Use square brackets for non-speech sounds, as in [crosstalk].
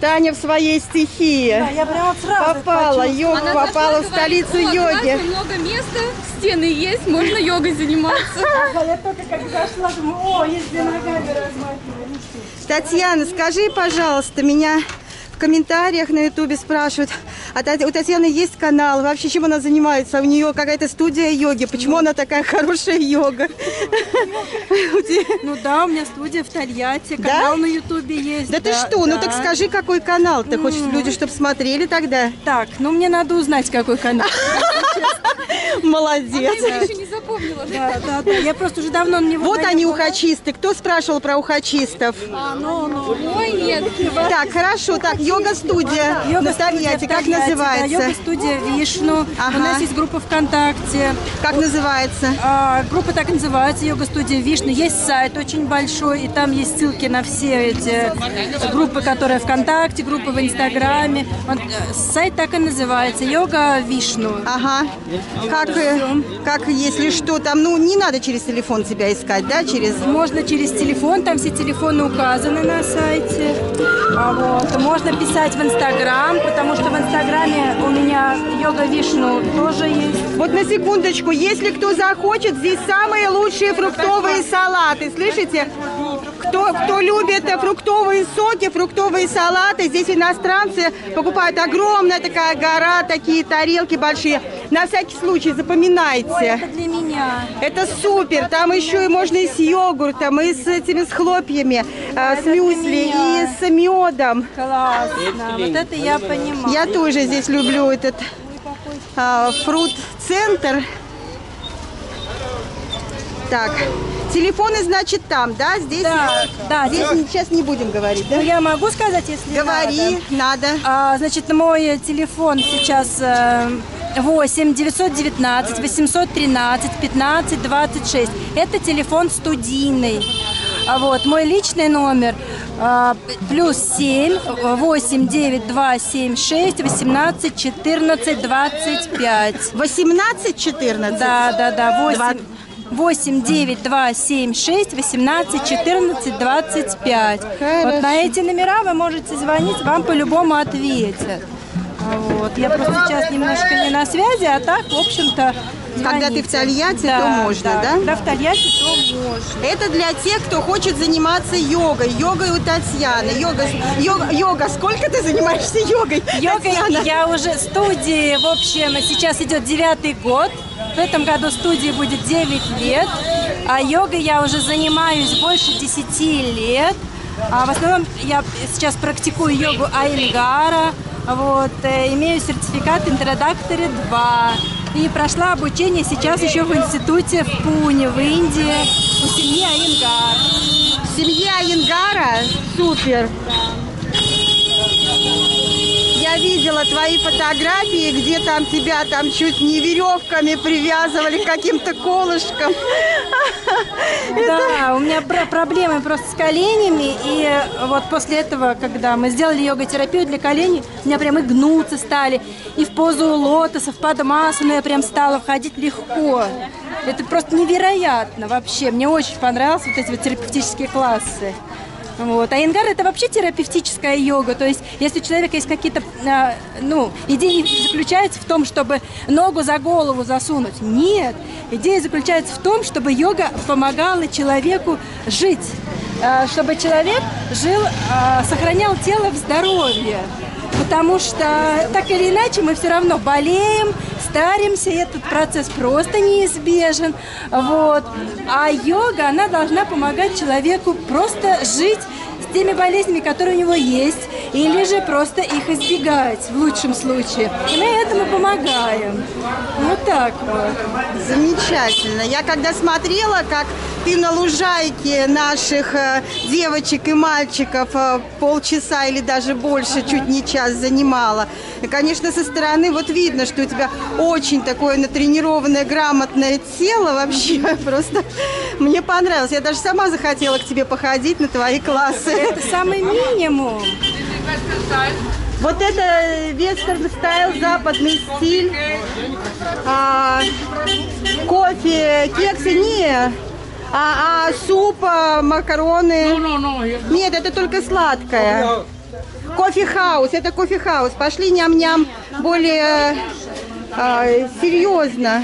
Таня в своей стихии. Да, я прямо сразу Попала, йога Она попала в столицу «О, йоги. много места, стены есть, можно йогой заниматься. [laughs] Я только как зашла, думаю, о, есть где ногами размахивать. Ну? Татьяна, скажи, пожалуйста, меня в комментариях на ютубе спрашивают, а у Татьяны есть канал, вообще чем она занимается? У нее какая-то студия йоги, почему она такая хорошая йога? [laughs] Ну да, у меня студия в Тольятти, канал на ютубе есть. Да ты что, ну так скажи, какой канал ты хочешь, люди, чтобы смотрели тогда? Так, ну мне надо узнать, какой канал. [laughs] Молодец. Не запомнила. Да, да, да. Я просто уже давно на него Вот на они, ухачисты. Кто спрашивал про ухачистов? А, ну, ну. Ой, нет. Так, хорошо. Так, йога-студия на Йога-студия Тольятти. в Как называется? йога-студия Вишну. Ага. У нас есть группа ВКонтакте. Как называется? А, группа так и называется, йога-студия Вишну. Есть сайт очень большой, и там есть ссылки на все эти группы, которые ВКонтакте, группы в Инстаграме. Э, сайт так и называется, йога Вишну. Ага. Как, э, как, если что, там, ну, не надо через телефон тебя искать, да, через... Можно через телефон, там все телефоны указаны на сайте. А вот. Можно писать в Инстаграм, потому что в Инстаграме у меня йога Вишну тоже есть. Вот на секундочку, если кто захочет, здесь самые лучшие фруктовые салаты, слышите? Кто, кто любит фруктовые соки, фруктовые салаты, здесь иностранцы покупают огромная такая гора, такие тарелки большие. На всякий случай запоминайте. Это для меня. Это супер. Там еще и можно и с йогуртом, и с этими с хлопьями, э, с мюсли, и с медом. Классно. Вот это я понимаю. Я тоже здесь люблю этот а, фрут-центр. Так, телефоны, значит, там, да? Здесь, Да, да, здесь здесь- сейчас не будем говорить, да? Ну, я могу сказать, если Говори, надо? надо. А, значит, мой телефон сейчас э, 8 919 813 15 26. Это телефон студийный. А вот мой личный номер а, плюс 7 8 9 2 7 6 18 14 25. 18-14? Да, да, да, Два- 8, 8 9 2 7 6 18 14 25. Хорошо. Вот на эти номера вы можете звонить, вам по-любому ответят. А Вот. Я просто сейчас немножко не на связи, а так, в общем-то, Когда ты в. Тольятти, то можно, да? Когда в Тольятти, то можно. Это для тех, кто хочет заниматься йогой. Йогой у Татьяны. Йога, йога, йога. сколько ты занимаешься йогой? Йогой Татьяна? я уже студии, в общем, сейчас идет девятый год. В этом году студии будет 9 лет. А йогой я уже занимаюсь больше 10 лет. А в основном я сейчас практикую йогу Айнгара. Вот, э, имею сертификат Introductory 2. И прошла обучение сейчас еще в институте в Пуне, в Индии, у семьи Айнгар. Семья Янгара? Супер. Я видела твои фотографии, где там тебя там чуть не веревками привязывали к каким-то колышкам. [laughs] Да, у меня про- проблемы просто с коленями, и вот после этого, когда мы сделали йога-терапию для коленей, у меня прям и гнуться стали, и в позу лотоса, в падмасану я прям стала входить легко. Это просто невероятно вообще. Мне очень понравились вот эти вот терапевтические классы. Вот. А ингар это вообще терапевтическая йога. То есть, если у человека есть какие-то, а, ну, идея не заключается в том, чтобы ногу за голову засунуть. Нет. Идея заключается в том, чтобы йога помогала человеку жить. А, Чтобы человек жил, а, сохранял тело в здоровье. Потому что так или иначе мы все равно болеем, старимся, этот процесс просто неизбежен. Вот. А йога, она должна помогать человеку просто жить с теми болезнями, которые у него есть, или же просто их избегать в лучшем случае. И мы этому помогаем. Вот так вот. Замечательно. Я когда смотрела, как ты на лужайке наших э, девочек и мальчиков э, полчаса или даже больше, чуть не час занимала. И, конечно, со стороны вот видно, что у тебя очень такое натренированное, грамотное тело вообще. [laughs] Просто мне понравилось. Я даже сама захотела к тебе походить на твои классы. Это самый минимум. Вот это вестерн стайл, западный стиль. А, кофе, кексы, не. А, а суп, а, макароны. Нет, это только сладкое. Кофе-хаус, это кофе-хаус. Пошли ням-ням более э, серьезно.